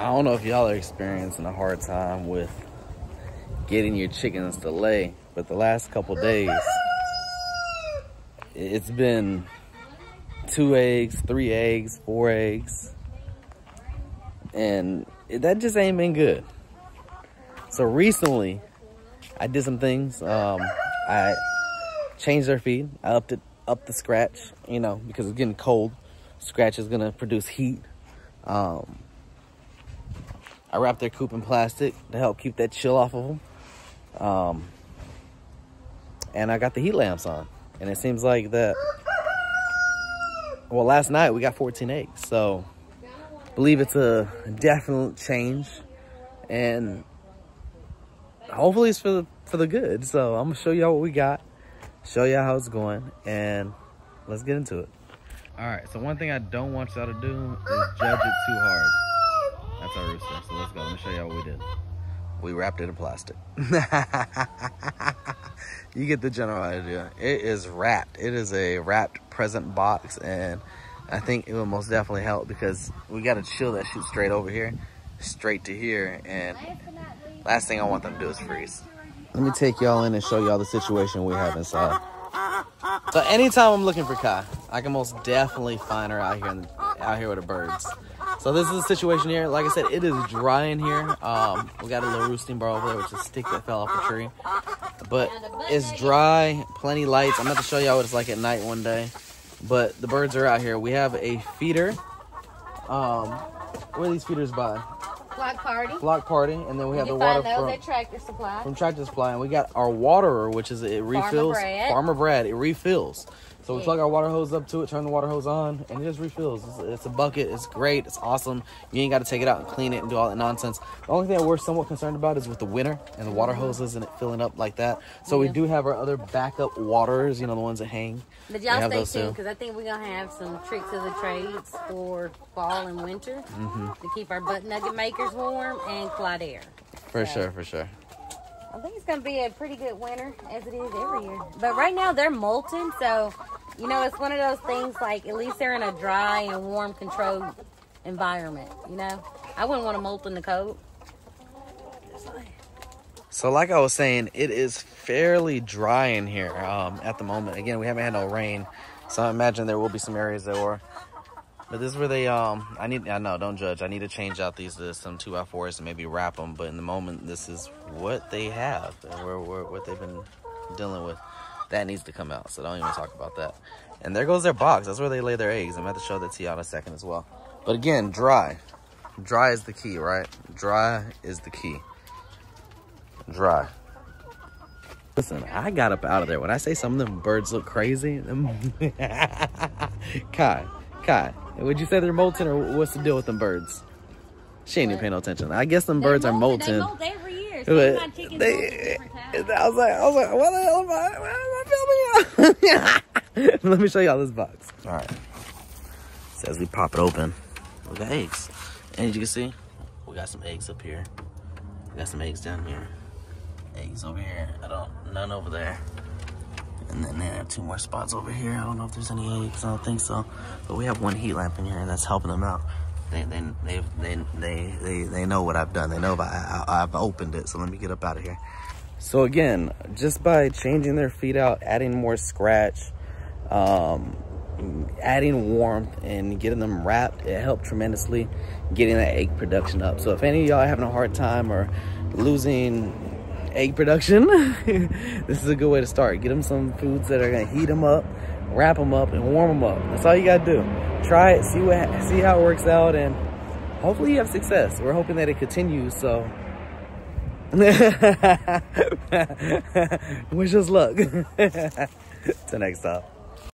I don't know if y'all are experiencing a hard time with getting your chickens to lay, but the last couple days, it's been two eggs, three eggs, four eggs, and that just ain't been good. So recently, I did some things. Um, I changed their feed. I upped it, up the scratch, you know, because it's getting cold. Scratch is gonna produce heat. Um, I wrapped their coop in plastic to help keep that chill off of them. Um, and I got the heat lamps on. And it seems like that, well, last night we got 14 eggs. So believe it's a definite change. And hopefully it's for the, for the good. So I'm gonna show y'all what we got, show y'all how it's going, and let's get into it. All right, so one thing I don't want y'all to do is judge it too hard. That's our rooster, so let's go. Let me show y'all what we did. We wrapped it in plastic. you get the general idea. It is wrapped. It is a wrapped present box, and I think it will most definitely help because we got to chill that shoot straight over here, straight to here, and last thing I want them to do is freeze. Let me take y'all in and show y'all the situation we have inside. So anytime I'm looking for Ky, I can most definitely find her out here in, out here with the birds. So this is the situation here. Like I said, it is dry in here. Um, we got a little roosting bar over there, which is a stick that fell off a tree. But it's dry, plenty lights. I'm about to show y'all what it's like at night one day. But the birds are out here. We have a feeder. Um, where are these feeders by? Flock party. Flock party, and then we have the water from, Tractor Supply. from Tractor Supply, and we got our waterer, which is it refills. Farmer Brad. Farmer Brad, it refills. So we plug our water hose up to it, turn the water hose on, and it just refills. It's, it's a bucket. It's great. It's awesome. You ain't got to take it out and clean it and do all that nonsense. The only thing that we're somewhat concerned about is with the winter and the water hoses and it filling up like that. So we do have our other backup waters, you know, the ones that hang. But y'all stay tuned too. because I think we're gonna have some tricks of the trades for fall and winter Mm-hmm. to keep our butt nugget makers warm and Clyde air. For Yeah. sure, for sure. I think it's gonna be a pretty good winter as it is every year. But right now they're molting, so you know it's one of those things like at least they're in a dry and warm, controlled environment. You know, I wouldn't want to molt in the cold. So like I was saying, it is fairly dry in here um, at the moment. Again, we haven't had no rain, so I imagine there will be some areas that were. But this is where they, um, I need, I know, don't judge. I need to change out these to some 2 by 4s and maybe wrap them. But in the moment, this is what they have, where, what they've been dealing with. That needs to come out, so don't even talk about that. And there goes their box. That's where they lay their eggs. I'm going to show that to you in a second as well. But again, dry. Dry is the key, right? Dry is the key dry. Listen, I got up out of there. When I say some of them birds look crazy, them Ky, Ky, would you say they're molting or what's the deal with them birds? She ain't even paying no attention. I guess them birds are molting. They molt every year. But they- molt at different times. I was like, I was like, what the hell am I, why am I filming y'all? Let me show y'all this box. All right. So as we pop it open, we got eggs. And as you can see, we got some eggs up here. We got some eggs down here. Eggs over here. I don't, none over there. And then there are two more spots over here. I don't know if there's any eggs. I don't think so. But we have one heat lamp in here, and that's helping them out. They they they they they they, they know what I've done. They know I, I, I've opened it. So let me get up out of here. So again, just by changing their feet out, adding more scratch, um, adding warmth, and getting them wrapped, it helped tremendously getting that egg production up. So if any of y'all are having a hard time or losing egg production, this is a good way to start. Get them some foods that are gonna heat them up, wrap them up, and warm them up. That's all you gotta do. Try it, see what, see how it works out, and hopefully you have success. We're hoping that it continues. So. Wish us luck. Till next time.